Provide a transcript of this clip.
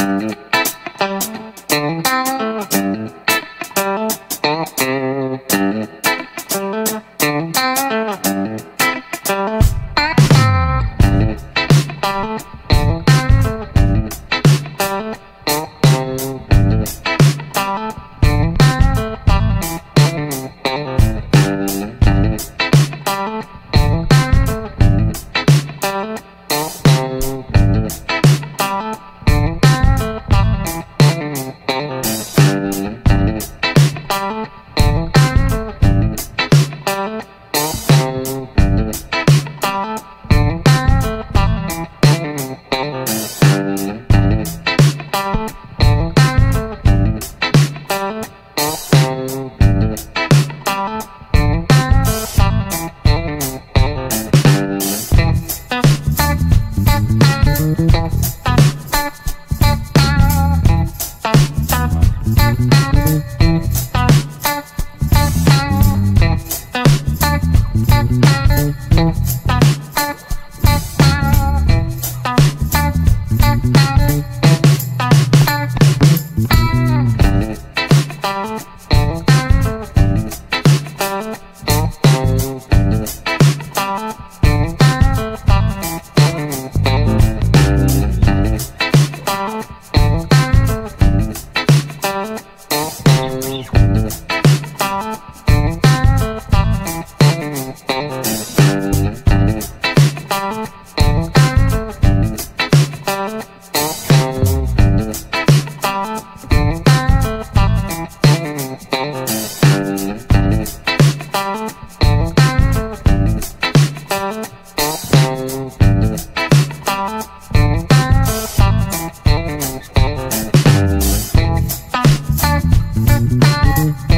Música Thank Bye.